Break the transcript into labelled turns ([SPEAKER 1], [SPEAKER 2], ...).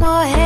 [SPEAKER 1] more head.